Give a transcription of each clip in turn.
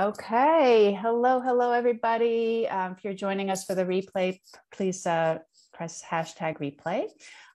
Okay. Hello, hello, everybody. Um, if you're joining us for the replay, please uh, press hashtag replay.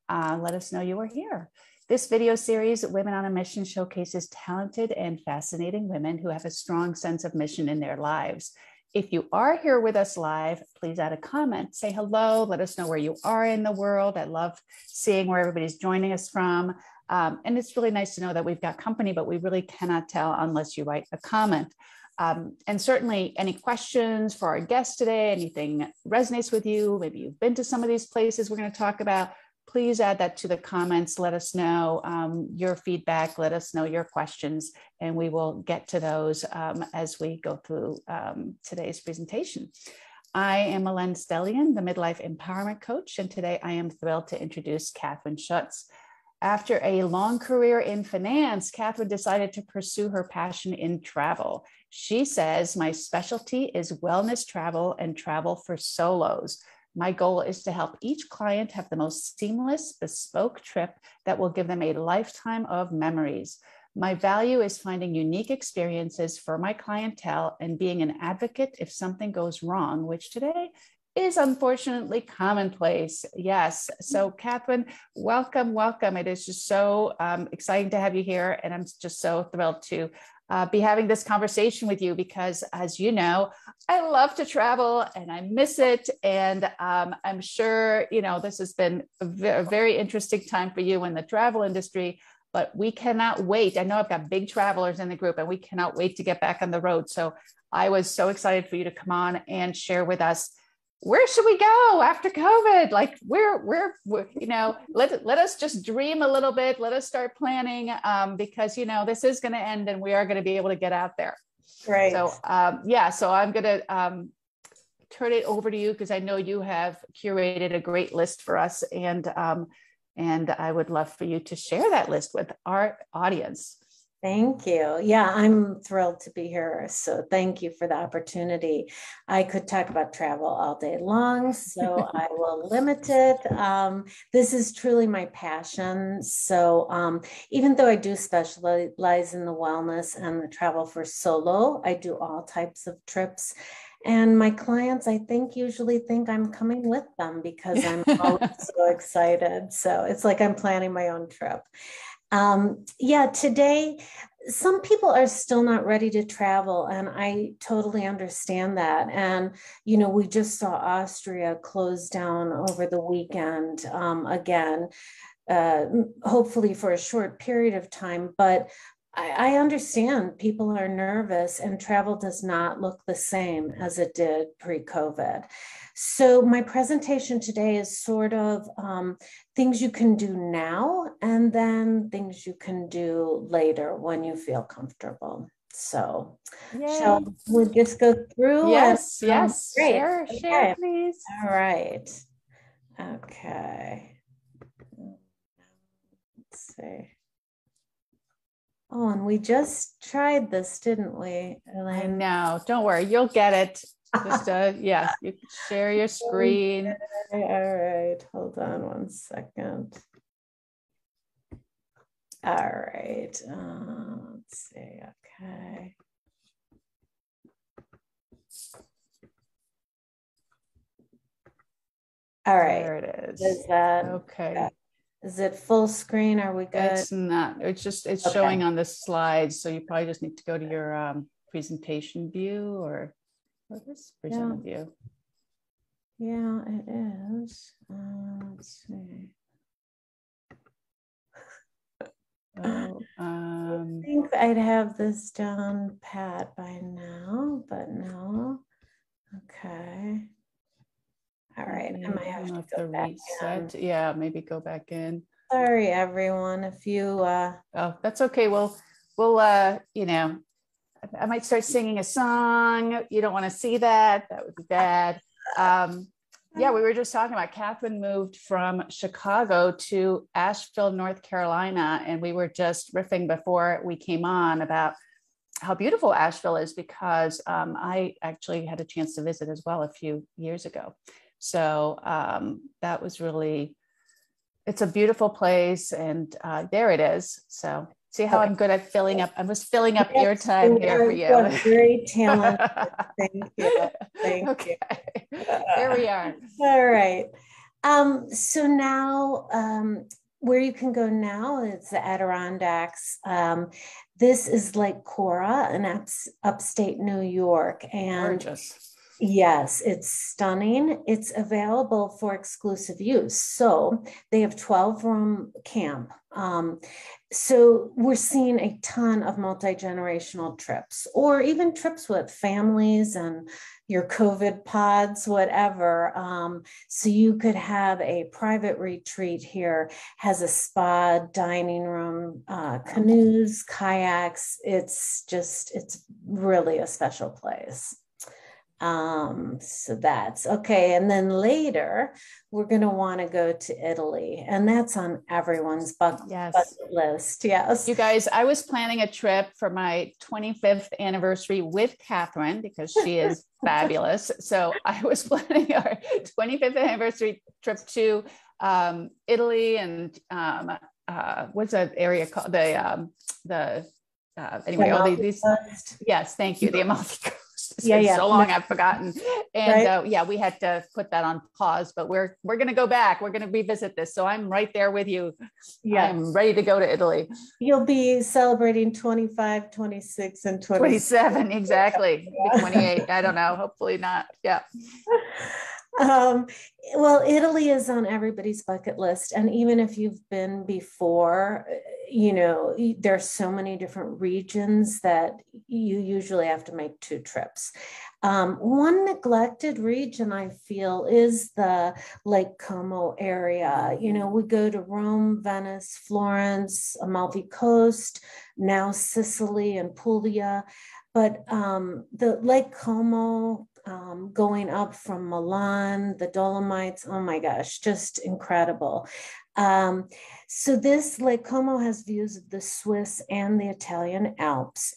Uh, let us know you are here. This video series, Women on a Mission, showcases talented and fascinating women who have a strong sense of mission in their lives. If you are here with us live, please add a comment, say hello, let us know where you are in the world. I love seeing where everybody's joining us from. Um, and it's really nice to know that we've got company, but we really cannot tell unless you write a comment. Um, and certainly, any questions for our guests today, anything resonates with you, maybe you've been to some of these places we're going to talk about, please add that to the comments. Let us know um, your feedback, let us know your questions, and we will get to those um, as we go through um, today's presentation. I am Hélène Stelian, the Midlife Empowerment Coach, and today I am thrilled to introduce Kathryn Schutz. After a long career in finance, Kathryn decided to pursue her passion in travel. She says, My specialty is wellness travel and travel for solos. My goal is to help each client have the most seamless, bespoke trip that will give them a lifetime of memories. My value is finding unique experiences for my clientele and being an advocate if something goes wrong, which today is unfortunately commonplace. Yes. So, Kathryn, welcome, welcome. It is just so um, exciting to have you here. And I'm just so thrilled to uh, be having this conversation with you because, as you know, I love to travel and I miss it. And um, I'm sure, you know, this has been a very interesting time for you in the travel industry, but we cannot wait. I know I've got big travelers in the group and we cannot wait to get back on the road. So I was so excited for you to come on and share with us where should we go after COVID? Like, we're we're you know, let, let us just dream a little bit. Let us start planning um, because, you know, this is going to end and we are going to be able to get out there. Right. So, um, yeah, so I'm going to um, turn it over to you because I know you have curated a great list for us. And, um, and I would love for you to share that list with our audience. Thank you. Yeah, I'm thrilled to be here. So thank you for the opportunity. I could talk about travel all day long, so I will limit it. Um, this is truly my passion. So um, even though I do specialize in the wellness and the travel for solo, I do all types of trips. And my clients, I think, usually think I'm coming with them because I'm always so excited. So it's like I'm planning my own trip. Um, yeah, today, some people are still not ready to travel, and I totally understand that. And, you know, we just saw Austria close down over the weekend um, again. Uh, hopefully for a short period of time, but I, I understand people are nervous and travel does not look the same as it did pre COVID. So, my presentation today is sort of um, things you can do now and then things you can do later when you feel comfortable. So, Yay. shall we just go through? Yes, and, um, yes. Great. Share, okay. share, please. All right. Okay. Let's see. Oh, and we just tried this, didn't we? Hélène? I know. Don't worry, you'll get it. Just uh, yeah, you share your screen. All right, hold on one second. All right, uh, let's see. Okay. All right. There it is. Is that okay? Is it full screen? Are we good? It's not. It's just it's okay. showing on the slides, so you probably just need to go to your um, presentation view or what is present yeah. view. Yeah, it is. Uh, let's see. Oh, um, I think I'd have this down pat by now, but no. Okay. All right, I might have to go back reset. In. Yeah, maybe go back in. Sorry, everyone. If you uh oh, that's okay. We'll we'll uh, you know, I might start singing a song. You don't want to see that. That would be bad. Um, yeah, we were just talking about Kathryn moved from Chicago to Asheville, North Carolina, and we were just riffing before we came on about how beautiful Asheville is because um, I actually had a chance to visit as well a few years ago. So um, that was really, it's a beautiful place. And uh, there it is. So See how I'm good at filling up. I was filling up Yes, your time here for you. Very talented. Thank you. Thank okay. you. Here we are. All right. Um, so now, um, where you can go now is the Adirondacks. Um, this is Lake Kora in ups, upstate New York. And Gorgeous. Yes, it's stunning. It's available for exclusive use. So they have 12 room camp. Um, so we're seeing a ton of multi generational trips or even trips with families and your COVID pods, whatever. Um, so you could have a private retreat here, has a spa, dining room, uh, canoes, kayaks. It's just, it's really a special place. Um, so that's okay. And then later, we're going to want to go to Italy, and that's on everyone's bucket, Yes. bucket list. Yes. You guys, I was planning a trip for my 25th anniversary with Kathryn because she is fabulous. So I was planning our 25th anniversary trip to um, Italy and um, uh, what's that area called? The um, the uh, anyway, all these, these yes, thank you. The Amalfi Coast. It's Yeah, been yeah. so long I've forgotten. And Right. uh, yeah, we had to put that on pause, but we're we're gonna go back. We're gonna revisit this. So I'm right there with you. Yeah. I'm ready to go to Italy. You'll be celebrating 25, 26, and 27. 27, exactly. Maybe 28. I don't know. Hopefully not. Yeah. um, well, Italy is on everybody's bucket list. And even if you've been before, you know, there's so many different regions that you usually have to make two trips. Um, one neglected region I feel is the Lake Como area. You know, we go to Rome, Venice, Florence, Amalfi Coast, now Sicily and Puglia. But um, the Lake Como, um, going up from Milan, the Dolomites, oh my gosh, just incredible. Um, so this Lake Como has views of the Swiss and the Italian Alps.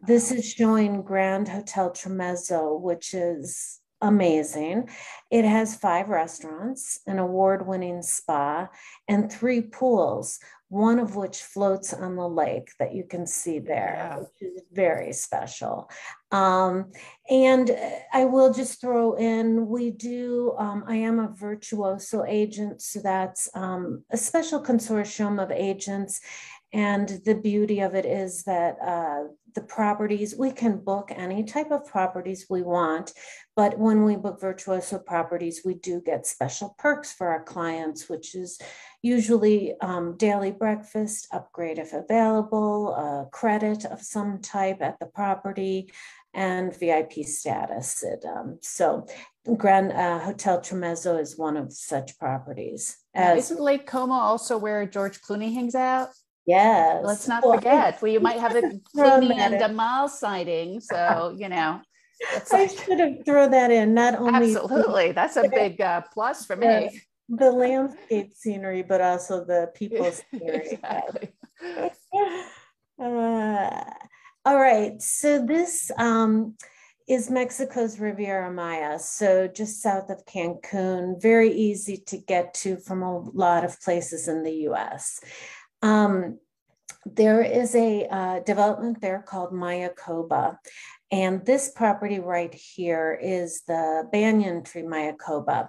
This is showing Grand Hotel Tremezzo, which is amazing. It has five restaurants, an award winning spa, and three pools, one of which floats on the lake that you can see there, Yeah. which is very special. Um, and uh, I will just throw in we do, um, I am a virtuoso agent, so that's um, a special consortium of agents. And the beauty of it is that uh, the properties, we can book any type of properties we want. But when we book Virtuoso properties, we do get special perks for our clients, which is usually um, daily breakfast, upgrade if available, credit of some type at the property, and VIP status. It, um, so Grand uh, Hotel Tremezzo is one of such properties. As, Isn't Lake Como also where George Clooney hangs out? Yes. Let's not Well, forget. Well, you might have a Throw and. Amal sighting. So, you know, I like, should have thrown that in, not only absolutely. That's a big uh, plus for me. the landscape scenery, but also the people's scenery. exactly. Uh, all right, so this um, is Mexico's Riviera Maya, so just south of Cancun, very easy to get to from a lot of places in the US. Um, there is a uh, development there called Mayakoba. And this property right here is the banyan tree Mayakoba.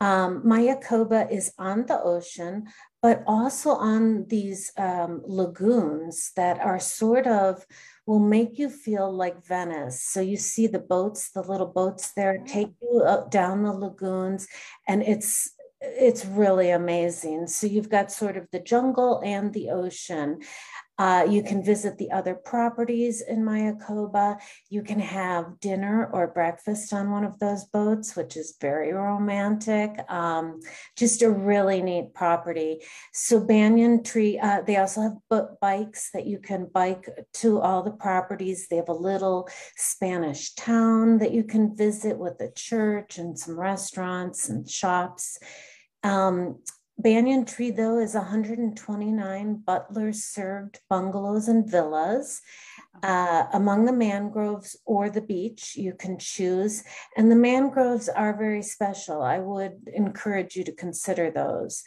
Um, Mayakoba is on the ocean, but also on these um, lagoons that are sort of will make you feel like Venice. So you see the boats, the little boats there take you up down the lagoons, and it's it's really amazing. So you've got sort of the jungle and the ocean. Uh, you can visit the other properties in Mayakoba. You can have dinner or breakfast on one of those boats, which is very romantic. Um, just a really neat property. So Banyan Tree, uh, they also have bikes that you can bike to all the properties. They have a little Spanish town that you can visit with a church and some restaurants and shops. Um, Banyan Tree, though, is 129 butler served bungalows and villas. Uh, among the mangroves or the beach, you can choose. And the mangroves are very special. I would encourage you to consider those.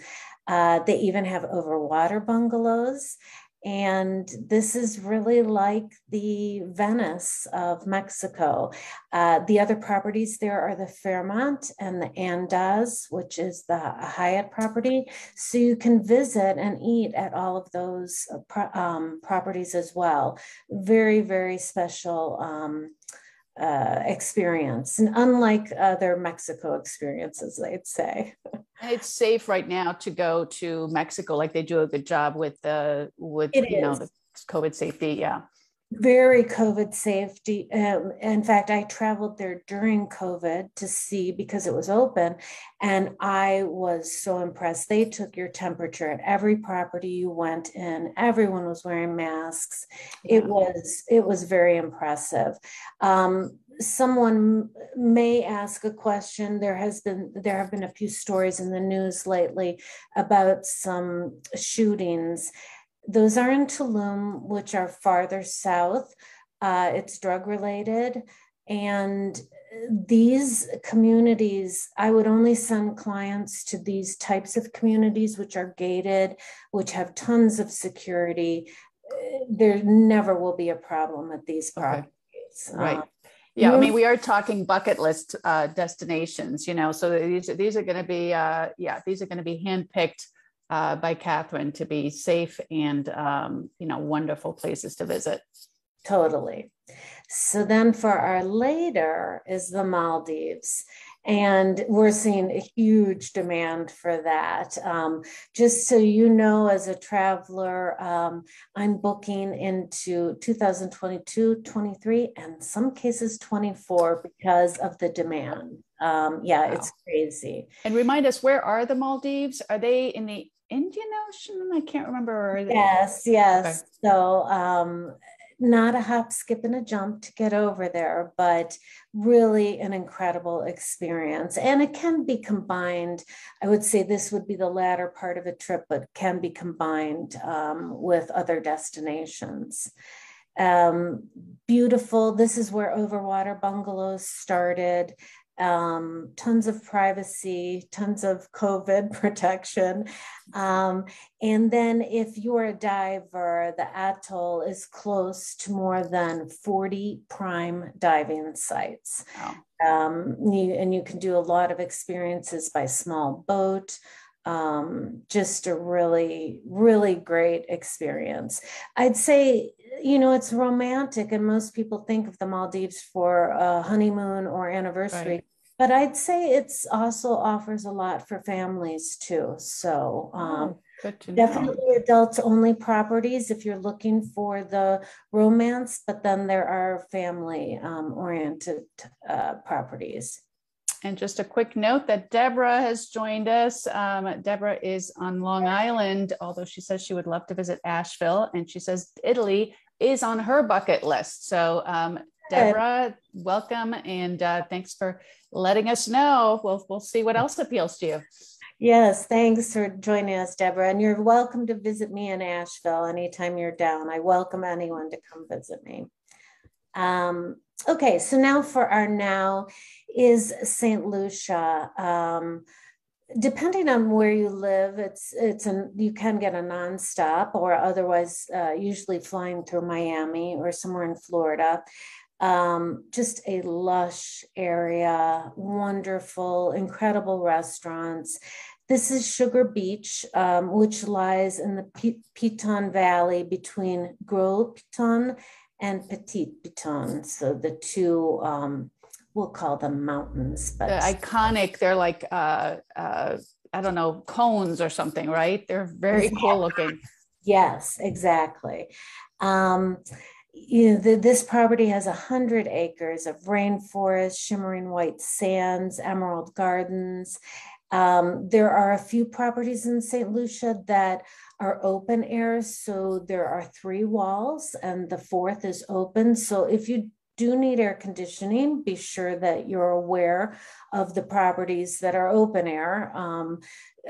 Uh, they even have overwater bungalows. And this is really like the Venice of Mexico. Uh, the other properties there are the Fairmont and the Andaz, which is the Hyatt property. So you can visit and eat at all of those uh, um, properties as well. Very, very special. Um, uh, experience, and unlike other Mexico experiences, they'd say. it's safe right now to go to Mexico, like they do a good job with the with It you know the COVID safety. Yeah, Very COVID safety. Um, in fact, I traveled there during COVID to see because it was open, and I was so impressed. They took your temperature at every property you went in. Everyone was wearing masks. It was it was very impressive. Um, someone may ask a question. There has been there have been a few stories in the news lately about some shootings. Those are in Tulum, which are farther south. Uh, it's drug related. And these communities, I would only send clients to these types of communities, which are gated, which have tons of security. There never will be a problem at these Okay. right. Um, Yeah, I mean, we are talking bucket list uh, destinations, you know, so these these are going to be, uh, yeah, these are going to be handpicked uh, by Kathryn to be safe and um, you know wonderful places to visit. Totally. So then for our later is the Maldives. And we're seeing a huge demand for that. Um, just so you know, as a traveler, um, I'm booking into 2022, 23, and some cases 24 because of the demand. Um, yeah, it's crazy. And remind us, where are the Maldives? Are they in the Indian Ocean? I can't remember. Or are they- Yes, yes. So um, not a hop, skip, and a jump to get over there, but really an incredible experience. And it can be combined. I would say this would be the latter part of a trip, but can be combined um, with other destinations. Um, beautiful. This is where Overwater Bungalows started. Um, tons of privacy, tons of COVID protection. Um, and then if you're a diver, the atoll is close to more than 40 prime diving sites. Wow. Um, you, and you can do a lot of experiences by small boat. Um, just a really, really great experience. I'd say, you know, it's romantic, and most people think of the Maldives for a honeymoon or anniversary. Right. But I'd say it's also offers a lot for families too. So um, Oh, to definitely adults only properties if you're looking for the romance, but then there are family um, oriented uh, properties. And just a quick note that Deborah has joined us. Um, Deborah is on Long Island, although she says she would love to visit Asheville, and she says Italy is on her bucket list. So, um, Deborah, welcome, and uh, thanks for letting us know. We'll we'll see what else appeals to you. Yes, thanks for joining us, Deborah. And you're welcome to visit me in Asheville anytime you're down. I welcome anyone to come visit me. Um, okay, so now for our now is St. Lucia. Um, depending on where you live, it's it's an you can get a nonstop or otherwise uh, usually flying through Miami or somewhere in Florida. Um, just a lush area, wonderful, incredible restaurants. This is Sugar Beach, um, which lies in the Piton Valley between Gros Piton and Petit Piton. So the two, um, we'll call them mountains, but The iconic, they're like uh, uh, I don't know cones or something, right? They're very cool looking. Yes, exactly. Um, you know, the, this property has a hundred acres of rainforest, shimmering white sands, emerald gardens. Um, there are a few properties in St. Lucia that are open air. So there are three walls and the fourth is open. So if you do need air conditioning, be sure that you're aware of the properties that are open air. Um,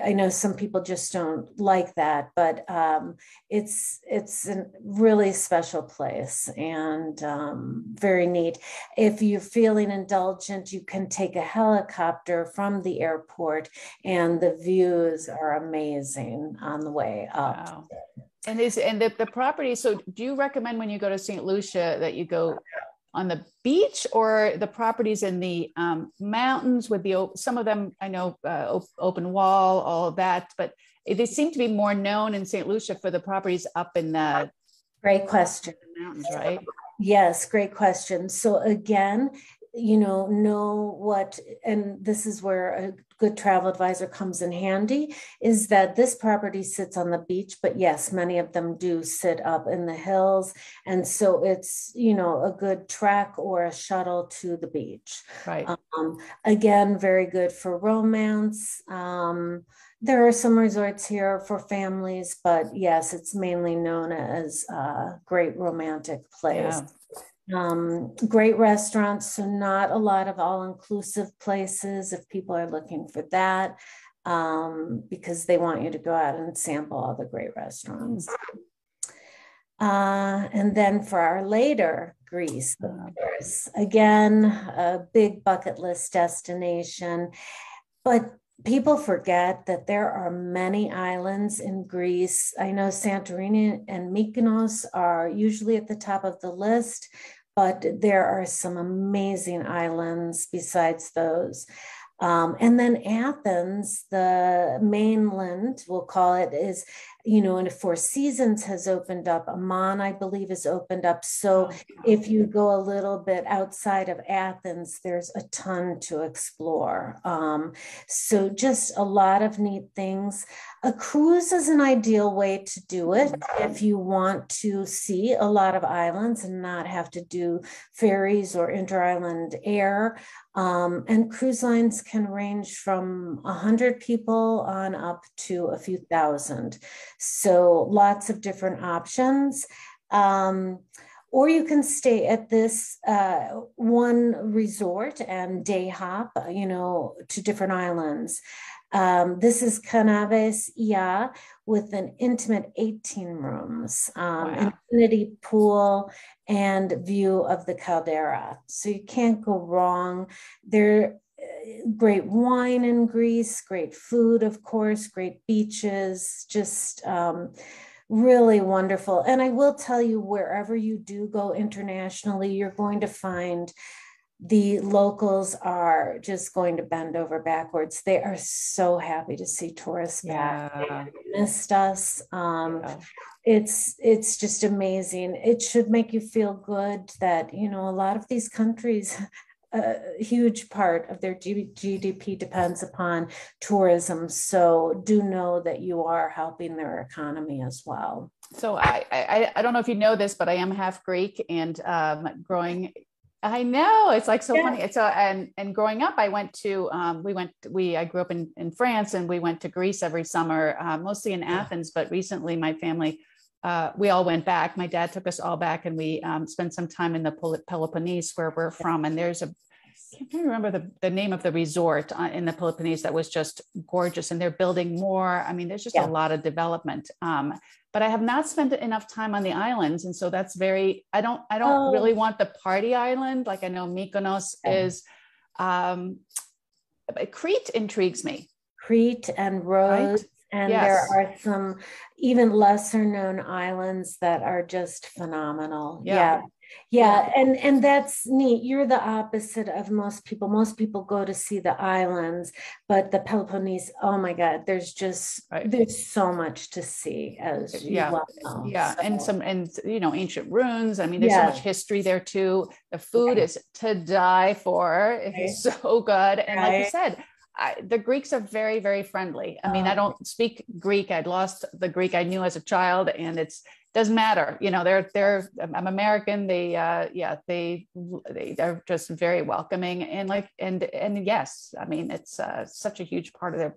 I know some people just don't like that, but um, it's it's a really special place and um, very neat. If you're feeling indulgent, you can take a helicopter from the airport, and the views are amazing on the way up. Wow. And is and the, the property. So do you recommend when you go to St. Lucia that you go on the beach or the properties in the um, mountains with the some of them I know uh, open wall, all of that, but they seem to be more known in St. Lucia for the properties up in the great question mountains, right? Yes, great question. So again, you know, know what, and this is where a good travel advisor comes in handy, is that this property sits on the beach, but yes, many of them do sit up in the hills. And so it's, you know, a good trek or a shuttle to the beach. Right. Um, again, very good for romance. Um, there are some resorts here for families, but yes, it's mainly known as a great romantic place. Yeah. Um, great restaurants, so not a lot of all inclusive places if people are looking for that, um, because they want you to go out and sample all the great restaurants. Uh, and then for our later, Greece. Again, a big bucket list destination. But people forget that there are many islands in Greece. I know Santorini and Mykonos are usually at the top of the list, but there are some amazing islands besides those. Um, and then Athens, the mainland, we'll call it, is you know, and Four Seasons has opened up, Aman, I believe, has opened up. So oh, if you go a little bit outside of Athens, there's a ton to explore. Um, so just a lot of neat things. A cruise is an ideal way to do it if you want to see a lot of islands and not have to do ferries or inter-island air. Um, and cruise lines can range from 100 people on up to a few thousand. So lots of different options. Um, or you can stay at this uh, one resort and day hop, you know, to different islands. Um, this is Canaves Ia with an intimate 18 rooms, um, wow. infinity pool, and view of the caldera. So you can't go wrong. There great wine in Greece, great food, of course, great beaches, just um, really wonderful. And I will tell you, wherever you do go internationally, you're going to find the locals are just going to bend over backwards. They are so happy to see tourists yeah. back. They missed us. Um, yeah. It's it's just amazing. It should make you feel good that you know a lot of these countries a huge part of their GDP depends upon tourism. So do know that you are helping their economy as well. So I, I, I don't know if you know this, but I am half Greek and um, growing. I know it's like so yeah. funny. So and and growing up, I went to um, we went we I grew up in in France and we went to Greece every summer, uh, mostly in yeah. Athens. But recently, my family uh, we all went back. My dad took us all back, and we um, spent some time in the Peloponnese, where we're from. And there's a can't remember the, the name of the resort uh, in the Peloponnese that was just gorgeous, and they're building more. I mean, there's just yeah. a lot of development. Um, but I have not spent enough time on the islands, and so that's very. I don't. I don't oh. really want the party island. Like I know Mykonos is. Um, Crete intrigues me. Crete and Rhodes. Right? And yes. there are some even lesser known islands that are just phenomenal. Yeah. yeah. Yeah, and and that's neat. You're the opposite of most people. Most people go to see the islands, but the Peloponnese, oh my God, there's just right. there's so much to see as yeah. Well know, yeah, so. and some and you know ancient ruins. I mean, there's yeah. so much history there too. The food is to die for. It's so good, and right. like you said, I, the Greeks are very, very friendly. I mean, I oh. don't speak Greek. I'd lost the Greek I knew as a child, and it's doesn't matter. You know, they're they're. I'm American. They, uh, yeah, they they are just very welcoming and like and and yes, I mean, it's uh, such a huge part of their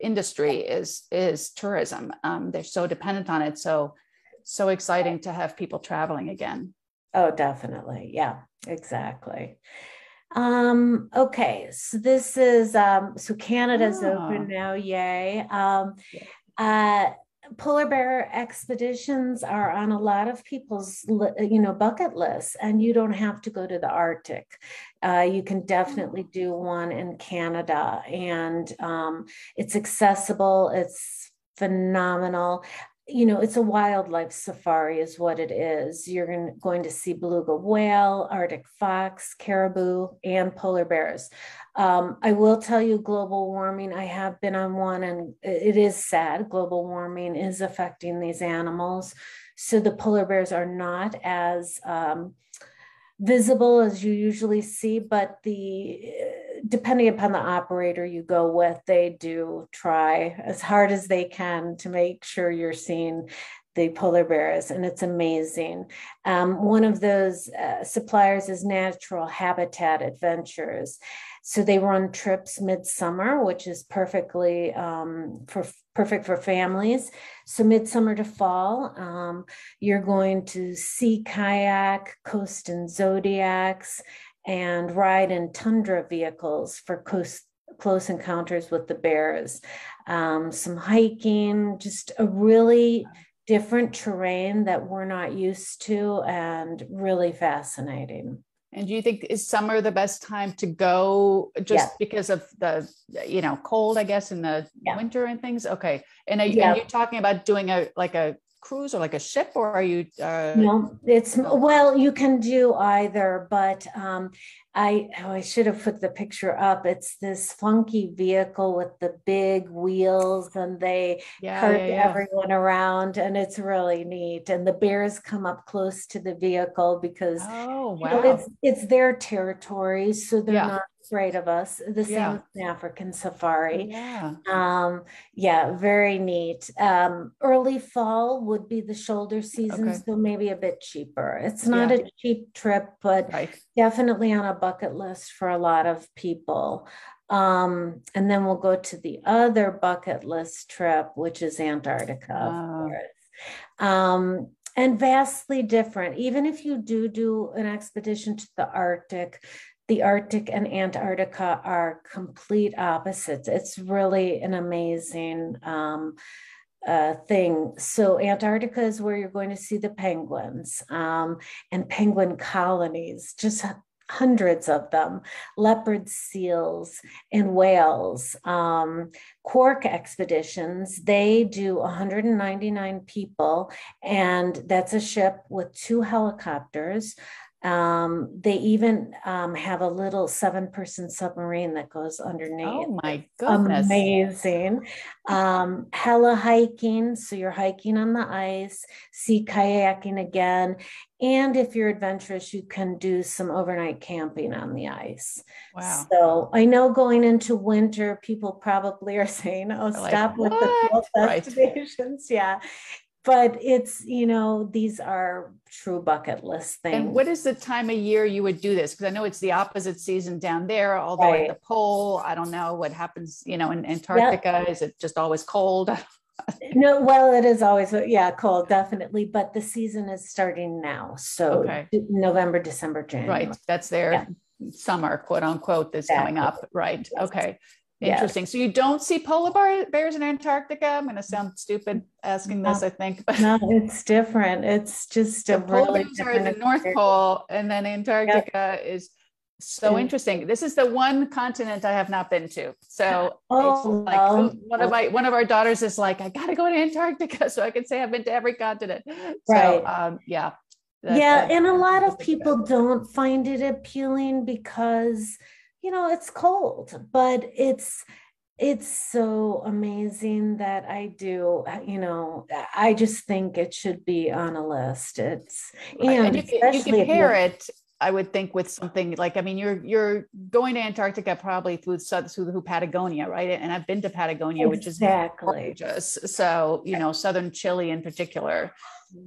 industry is is tourism. Um, they're so dependent on it. So so exciting to have people traveling again. Oh, definitely. Yeah, exactly. Um, okay, so this is um, so Canada's oh. open now, yay. Um, uh, polar bear expeditions are on a lot of people's you know bucket lists and you don't have to go to the arctic uh, you can definitely do one in canada and um, it's accessible it's phenomenal you know, it's a wildlife safari, is what it is. You're going to see beluga whale, Arctic fox, caribou, and polar bears. Um, I will tell you, global warming, I have been on one, and it is sad. Global warming is affecting these animals. So the polar bears are not as um, visible as you usually see, but the depending upon the operator you go with, they do try as hard as they can to make sure you're seeing the polar bears, and it's amazing. Um, one of those uh, suppliers is Natural Habitat Adventures. So they run trips midsummer, which is perfectly um, for perfect for families. So midsummer to fall, um, you're going to sea kayak, coast and zodiacs, and ride in tundra vehicles for coast, close encounters with the bears. Um, some hiking, just a really different terrain that we're not used to and really fascinating. And do you think is summer the best time to go just yeah. because of the you know cold, I guess, in the yeah. winter and things? Okay. And are, yeah. are, you talking about doing a like a cruise or like a ship or are you uh, no it's well you can do either but um, I oh, I should have put the picture up. It's this funky vehicle with the big wheels, and they yeah, cart yeah, yeah. everyone around, and it's really neat. And the bears come up close to the vehicle because oh wow, you know, it's it's their territory, so they're not afraid of us. The same yeah. African safari. Yeah. Um, yeah, very neat. Um, early fall would be the shoulder season, okay. so maybe a bit cheaper. It's not yeah. a cheap trip, but right. definitely on a bucket list for a lot of people. Um, and then we'll go to the other bucket list trip, which is Antarctica, of course. Um, and vastly different. Even if you do do an expedition to the Arctic, the Arctic and Antarctica are complete opposites. It's really an amazing um, uh, thing. So, Antarctica is where you're going to see the penguins um, and penguin colonies, just hundreds of them, leopard seals and whales. Um, Quark expeditions, they do 199 people, and that's a ship with two helicopters. Um, they even um, have a little seven person submarine that goes underneath. Oh my goodness. Amazing. Um, heli-hiking. So you're hiking on the ice, sea kayaking again. And if you're adventurous, you can do some overnight camping on the ice. Wow. So I know going into winter, people probably are saying, oh, They're stop like, with the cold destinations. Right. Yeah but it's you know these are true bucket list things and what is the time of year you would do this because i know it's the opposite season down there although right. at the pole i don't know what happens you know in antarctica is it just always cold no well it is always yeah cold definitely but the season is starting now so okay. november december january right that's their yeah. summer quote unquote that's exactly. coming up right yes. okay Interesting. Yes. So you don't see polar bears in Antarctica. I'm going to sound stupid asking this, I think. But no, it's different. It's just a polar bears are in the North Pole, and then Antarctica yep. is so interesting. This is the one continent I have not been to. So oh, like um, one of my one of our daughters is like, I got to go to Antarctica so I can say I've been to every continent. Right. So um, yeah. That, yeah, and a lot of people don't find it appealing because you know it's cold but it's it's so amazing that I do, uh, you know, I just think it should be on a list. It's and, and you, can, you compare it, I would think, with something like I mean, you're you're going to Antarctica probably through through Patagonia, right? And I've been to Patagonia, exactly. which is gorgeous. So you know, southern Chile in particular.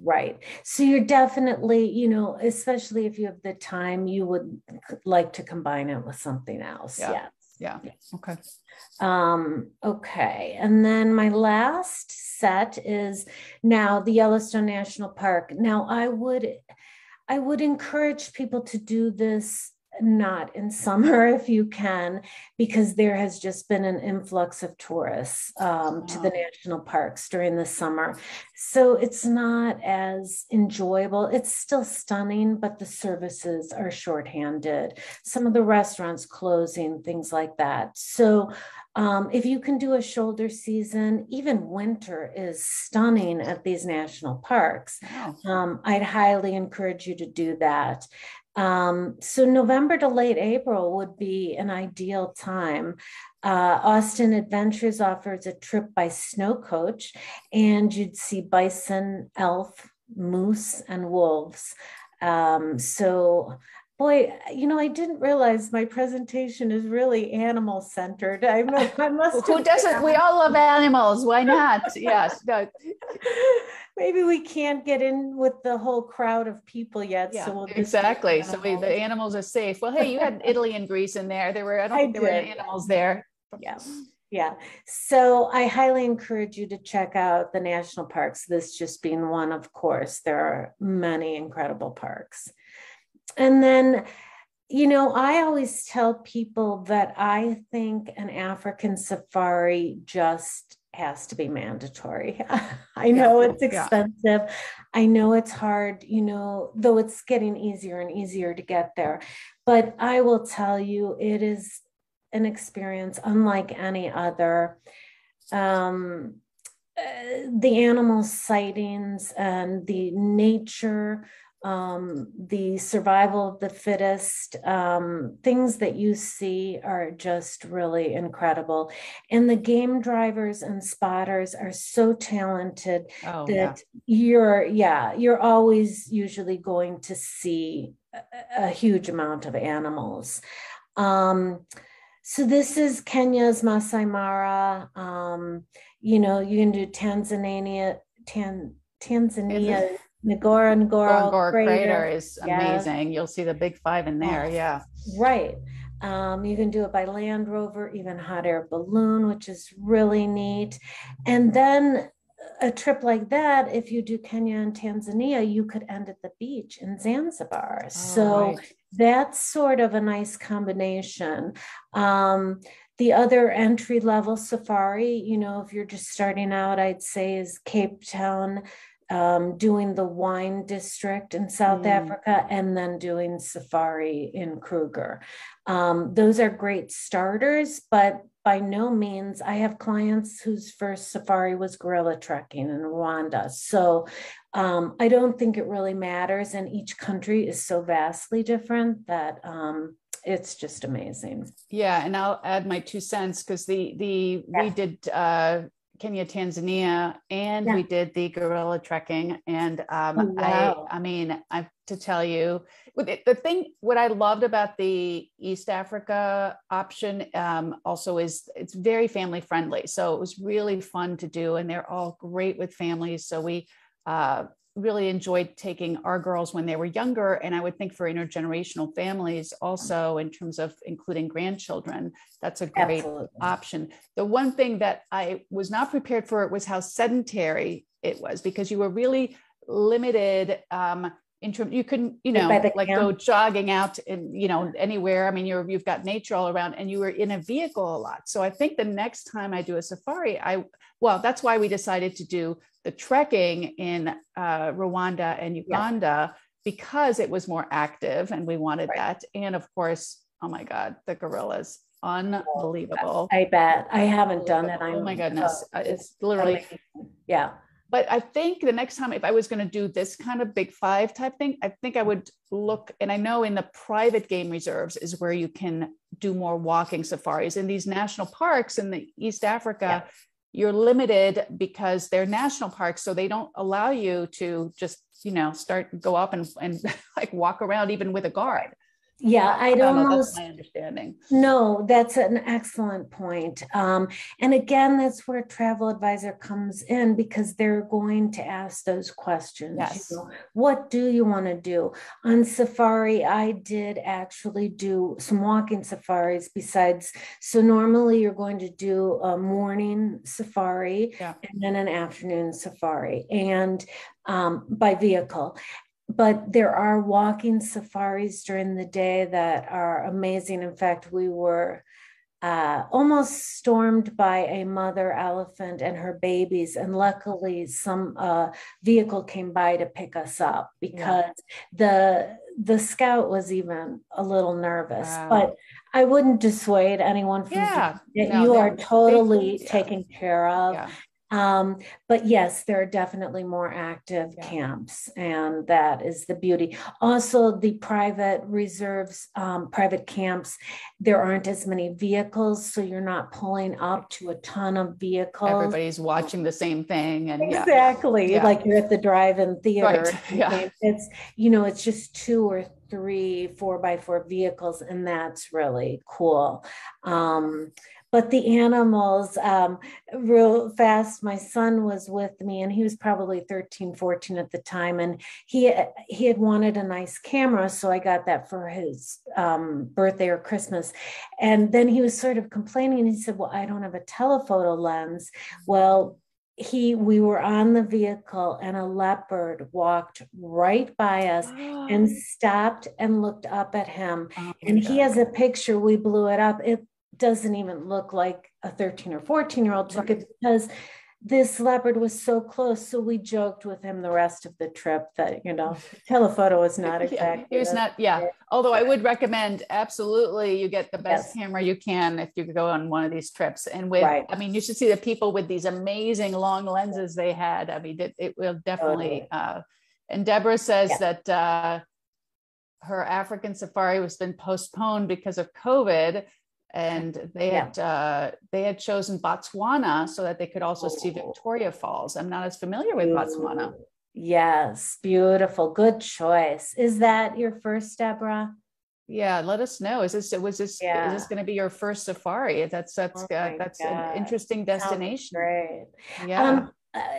Right. So you're definitely, you know, especially if you have the time, you would like to combine it with something else. Yeah. Yes. Yeah. Yes. Okay. Um, okay. And then my last set is now the Yellowstone National Park. Now I would I would encourage people to do this not in summer if you can, because there has just been an influx of tourists um, to the national parks during the summer. So it's not as enjoyable. It's still stunning, but the services are shorthanded. Some of the restaurants closing, things like that. So Um, if you can do a shoulder season, even winter is stunning at these national parks. Wow. Um, I'd highly encourage you to do that. Um, so November to late April would be an ideal time. Uh, Austin Adventures offers a trip by snow coach, and you'd see bison, elk, moose, and wolves. Um, so boy, you know, I didn't realize my presentation is really animal centered. I, I must. Who doesn't? We all love animals. Why not? yes. No. Maybe we can't get in with the whole crowd of people yet. Yeah, so we'll exactly. So we, the animals are safe. Well, hey, you had Italy and Greece in there. There were I don't I think there did. were animals there. Yeah. Yeah. So I highly encourage you to check out the national parks. This just being one, of course. There are many incredible parks. And then, you know, I always tell people that I think an African safari just has to be mandatory. I know yeah, it's expensive. Yeah. I know it's hard, you know, though it's getting easier and easier to get there. But I will tell you, it is an experience unlike any other. Um, uh, the animal sightings and the nature um, the survival of the fittest, um, things that you see are just really incredible. And the game drivers and spotters are so talented oh, that yeah. you're, yeah, you're always usually going to see a, a huge amount of animals. Um, so this is Kenya's Masai Mara. Um, you know, you can do Tanzania, Tan, Tanzania Ngorongoro, Ngorongoro crater. crater is amazing. You'll see the big five in there. Yeah. Right. Um, you can do it by Land Rover, even hot air balloon, which is really neat. And then a trip like that, if you do Kenya and Tanzania, you could end at the beach in Zanzibar. Oh, so right. that's sort of a nice combination. Um, the other entry level safari, you know, if you're just starting out, I'd say is Cape Town, um, doing the wine district in South mm. Africa and then doing safari in Kruger. Um, those are great starters, but by no means, I have clients whose first safari was gorilla trekking in Rwanda. So um, I don't think it really matters. And each country is so vastly different that um, it's just amazing. Yeah, and I'll add my two cents because the the yeah. we did uh, Kenya, Tanzania, and yeah. we did the gorilla trekking. And um, oh, wow. I, I mean, I have to tell you, the thing, what I loved about the East Africa option um, also is it's very family friendly. So it was really fun to do, and they're all great with families. So we uh, really enjoyed taking our girls when they were younger. And I would think for intergenerational families, also in terms of including grandchildren, that's a great Absolutely. option. The one thing that I was not prepared for was how sedentary it was because you were really limited um, in terms you couldn't you know like camp. go jogging out and you know anywhere. I mean you're you've got nature all around and you were in a vehicle a lot. So i think the next time i do a safari i well that's why we decided to do the trekking in uh, rwanda and uganda yeah. because it was more active and we wanted right. that. And of course oh my god the gorillas. Unbelievable. I bet. I haven't done it I'm, oh my goodness. uh, it's literally yeah but I think the next time, if I was going to do this kind of big five type thing, I think I would look, and I know in the private game reserves is where you can do more walking safaris. In these national parks in the East Africa, yeah. you're limited because they're national parks, so they don't allow you to just you know start go up and and like walk around even with a guard. Yeah, I don't know. That's my understanding. No, that's an excellent point. Um, and again, that's where travel advisor comes in because they're going to ask those questions. Yes. You know, what do you want to do? On safari, I did actually do some walking safaris besides. So normally you're going to do a morning safari yeah. and then an afternoon safari and um, by vehicle but there are walking safaris during the day that are amazing. In fact, we were uh, almost stormed by a mother elephant and her babies, and luckily, some uh, vehicle came by to pick us up because yeah. the the scout was even a little nervous. Wow. But I wouldn't dissuade anyone from Yeah, it. no, you are totally taken care of. Yeah. Um, but yes, there are definitely more active Yeah. camps, and that is the beauty. Also, the private reserves, um, private camps, there aren't as many vehicles, so you're not pulling up to a ton of vehicles. Everybody's watching the same thing and. Exactly, Yeah. like you're at the drive-in theater. Right, yeah. It's, you know, it's just two or three four by four vehicles, and that's really cool. Um, but the animals, um, real fast, my son was with me and he was probably 13, 14 at the time. And he, he had wanted a nice camera. So I got that for his um, birthday or Christmas. And then he was sort of complaining and he said, well, I don't have a telephoto lens. Well, he we were on the vehicle and a leopard walked right by us and stopped and looked up at him Oh and he has a picture we blew it up it doesn't even look like a 13 or 14 year old took it because this leopard was so close so we joked with him the rest of the trip that you know telephoto is not exactly He was not, yeah. Although I would recommend absolutely you get the best Yes. camera you can if you go on one of these trips. And with, Right. I mean, you should see the people with these amazing long lenses they had. I mean, it, it will definitely. Uh, and Deborah says Yeah. that uh, her African safari was been postponed because of COVID. And they Yeah. had uh, they had chosen Botswana so that they could also see Oh. Victoria Falls. I'm not as familiar with Botswana. Yes beautiful good choice is that your first deborah Yeah, let us know. Is this was this is this going to be your first safari? That's that's Oh uh, that's God. an interesting Sounds destination. great Yeah. Um,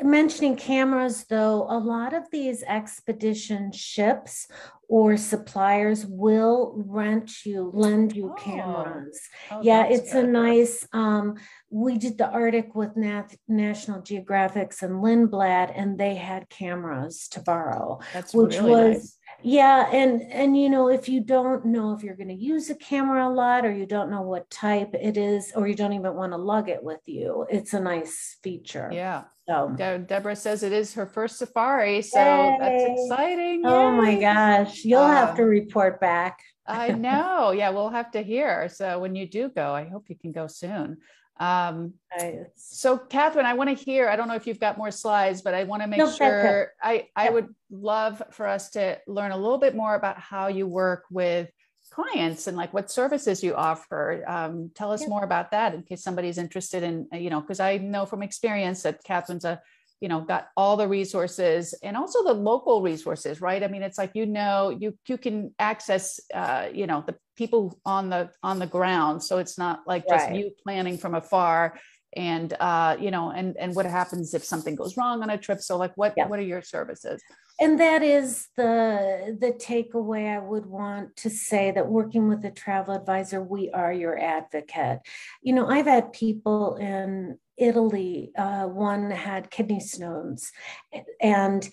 mentioning cameras, though, a lot of these expedition ships or suppliers will rent you, lend you Oh, cameras. Oh, yeah, it's a nice. Um, we did the Arctic with Nat- National Geographics and Lindblad, and they had cameras to borrow. That's which really was nice. yeah and and you know if you don't know if you're going to use a camera a lot or you don't know what type it is or you don't even want to lug it with you it's a nice feature Yeah. So De- Deborah says it is her first safari, so that's exciting. oh my gosh you'll have Um, to report back I know. Yeah, we'll have to hear. So when you do go, I hope you can go soon. Um, I- So Kathryn, I want to hear, I don't know if you've got more slides, but I want to make No, sure, I, I Yeah. would love for us to learn a little bit more about how you work with clients and like what services you offer. Um, tell us Yeah. more about that in case somebody's interested in, uh, you know, because I know from experience that Kathryn's a, you know, got all the resources and also the local resources, right? I mean, it's like, you know, you, you can access, uh, you know, the people on the, on the ground. So it's not like just you planning from afar and uh you know and and what happens if something goes wrong on a trip so like what Yeah. what are your services and that is the the takeaway i would want to say that working with a travel advisor we are your advocate you know i've had people in italy uh, one had kidney stones and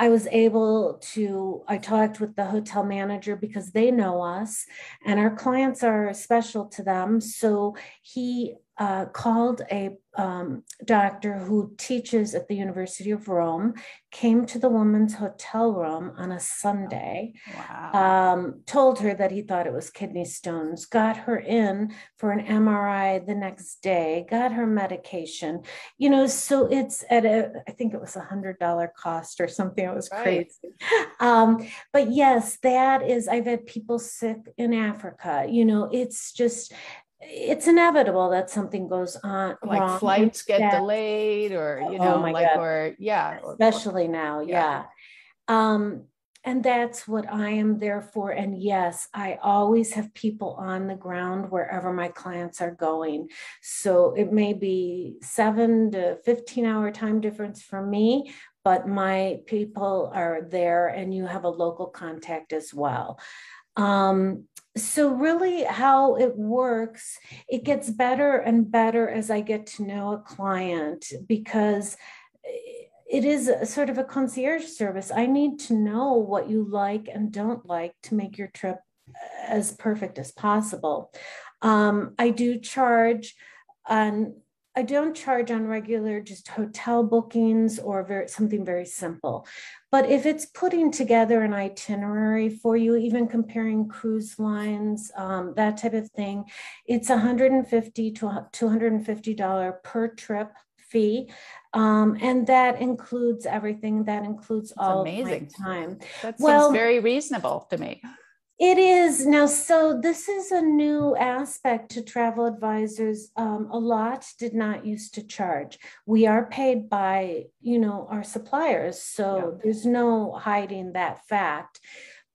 I was able to, I talked with the hotel manager because they know us and our clients are special to them. So he uh, called a um, doctor who teaches at the University of Rome, came to the woman's hotel room on a Sunday, wow um, told her that he thought it was kidney stones, got her in for an MRI the next day, got her medication, you know, so it's at a, I think it was a hundred dollar cost or something. It was Right. crazy. Um, but yes, that is, I've had people sick in Africa, you know, it's just, it's inevitable that something goes on like wrong. flights get Yeah. delayed or you Oh know my like God. or yeah or- especially now Yeah. yeah. um and that's what i am there for and yes i always have people on the ground wherever my clients are going so it may be 7 to 15 hour time difference for me but my people are there and you have a local contact as well um so really how it works it gets better and better as i get to know a client because it is a sort of a concierge service. I need to know what you like and don't like to make your trip as perfect as possible. Um, i do charge I don't charge on regular just hotel bookings or very, something very simple. But if it's putting together an itinerary for you, even comparing cruise lines, um, that type of thing, it's 150 to 250 dollar per trip fee. Um, and that includes everything. That includes That's all amazing. time. That seems well, very reasonable to me. It is now. So this is a new aspect to travel advisors. Um, a lot did not used to charge. We are paid by you know our suppliers, so yeah. there's no hiding that fact.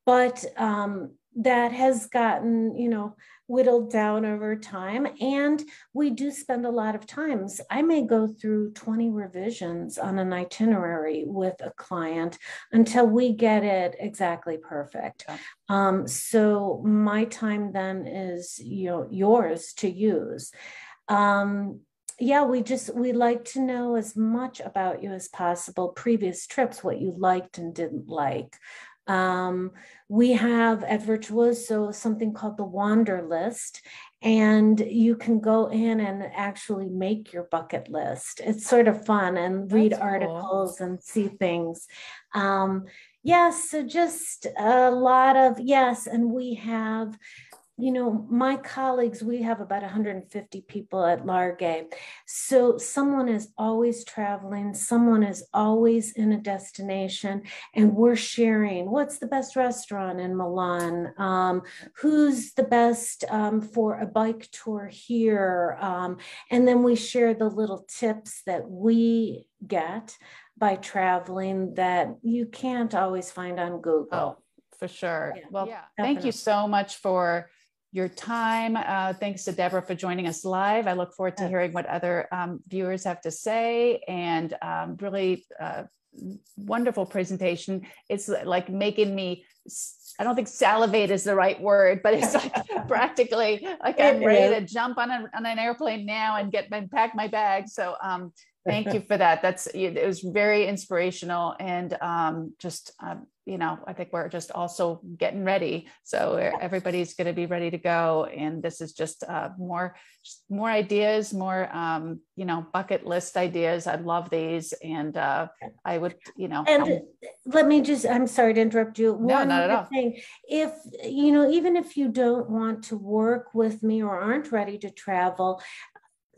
But um, that has gotten you know whittled down over time. And we do spend a lot of times. I may go through 20 revisions on an itinerary with a client until we get it exactly perfect. Um, so my time then is you know yours to use. Um, yeah, we just we like to know as much about you as possible, previous trips, what you liked and didn't like. Um, we have at Virtuoso something called the Wander List, and you can go in and actually make your bucket list. It's sort of fun and read That's articles cool. and see things. Um, yes, so just a lot of yes, and we have you know, my colleagues, we have about 150 people at Largay. So someone is always traveling, someone is always in a destination, and we're sharing what's the best restaurant in Milan, um, who's the best um, for a bike tour here. Um, and then we share the little tips that we get by traveling that you can't always find on Google. Oh, for sure. Yeah. Well, yeah, thank you so much for your time. Uh, thanks to Deborah for joining us live. I look forward to hearing what other um, viewers have to say and um, really uh, wonderful presentation. It's like making me, I don't think salivate is the right word, but it's like practically like I'm ready to jump on, a, on an airplane now and get my, pack my bag. So um, thank you for that that's it was very inspirational and um, just um, you know i think we're just also getting ready so everybody's going to be ready to go and this is just uh, more just more ideas more um, you know bucket list ideas i love these and uh, i would you know and I'm, let me just i'm sorry to interrupt you no, One not at all. thing if you know even if you don't want to work with me or aren't ready to travel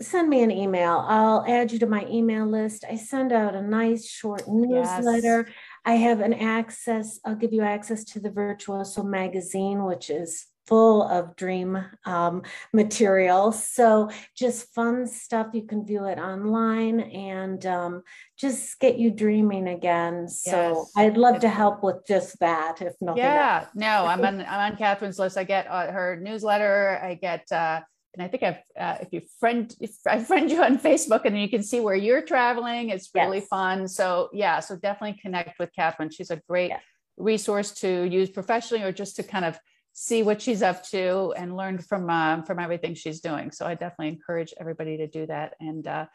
send me an email. I'll add you to my email list. I send out a nice short newsletter. Yes. I have an access, I'll give you access to the Virtuoso magazine, which is full of dream um, material. So just fun stuff. You can view it online and um, just get you dreaming again. So yes. I'd love to help with just that, if nothing. Yeah, else. no, I'm on I'm on Kathryn's list. I get uh, her newsletter. I get. Uh, and I think I've uh, if you friend if I friend you on Facebook and you can see where you're traveling, it's really yes. fun. So yeah, so definitely connect with Kathryn. She's a great resource to use professionally or just to kind of see what she's up to and learn from um, from everything she's doing. So I definitely encourage everybody to do that. And uh,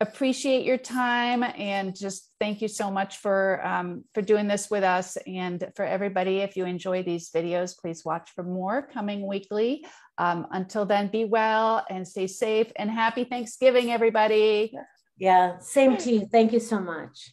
appreciate your time and just thank you so much for um, for doing this with us. And for everybody if you enjoy these videos please watch for more coming weekly. Um, until then be well and stay safe and happy thanksgiving everybody. Yeah same to you. Thank you so much